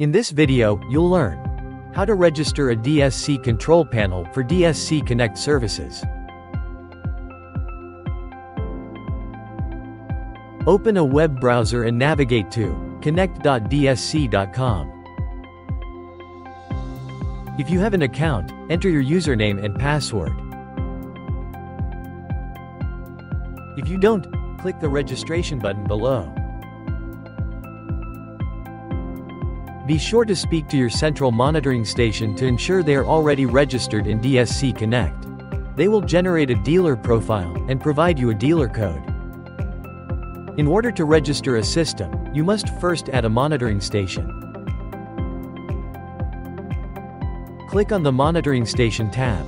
In this video, you'll learn how to register a DSC control panel for DSC Connect services. Open a web browser and navigate to connect.dsc.com. If you have an account, enter your username and password. If you don't, click the registration button below. Be sure to speak to your central monitoring station to ensure they are already registered in DSC Connect. They will generate a dealer profile and provide you a dealer code. In order to register a system, you must first add a monitoring station. Click on the Monitoring Station tab.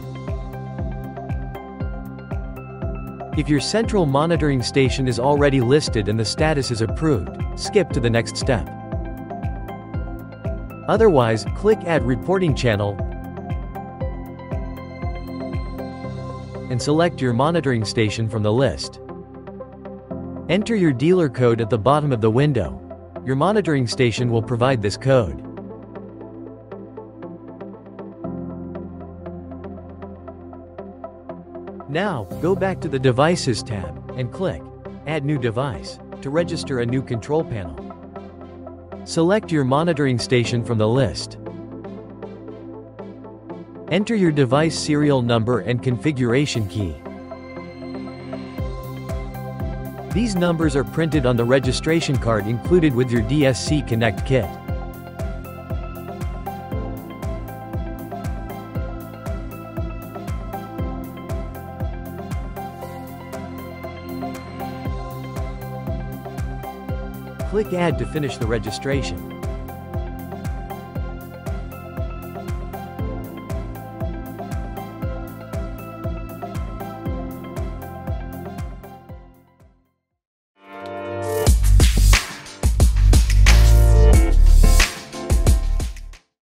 If your central monitoring station is already listed and the status is approved, skip to the next step. Otherwise, click Add Reporting Channel and select your monitoring station from the list. Enter your dealer code at the bottom of the window. Your monitoring station will provide this code. Now, go back to the Devices tab and click Add New Device to register a new control panel. Select your monitoring station from the list. Enter your device serial number and configuration key. These numbers are printed on the registration card included with your DSC Connect kit. Click Add to finish the registration.